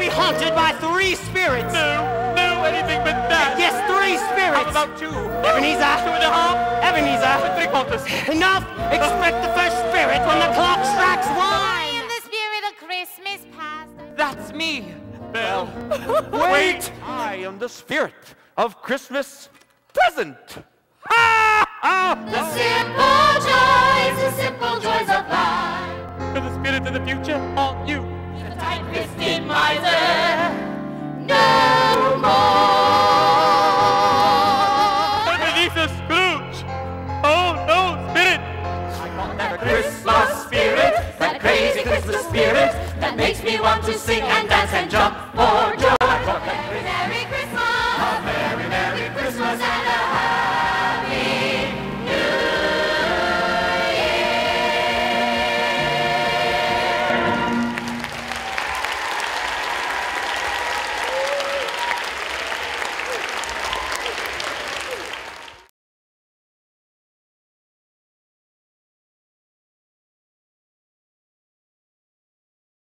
be haunted by three spirits. No, no, anything but that. Yes, three spirits. How about two? Ebenezer. Two and a half? Ebenezer. Three quarters. Enough. Expect the first spirit when the clock strikes one. I am the spirit of Christmas past. That's me, Belle. Wait. I am the spirit of Christmas present. Ha! Ha! The simple joys, the simple joys of life. For the spirit of the future haunt you. The tight fisted to sing and dance and jump. For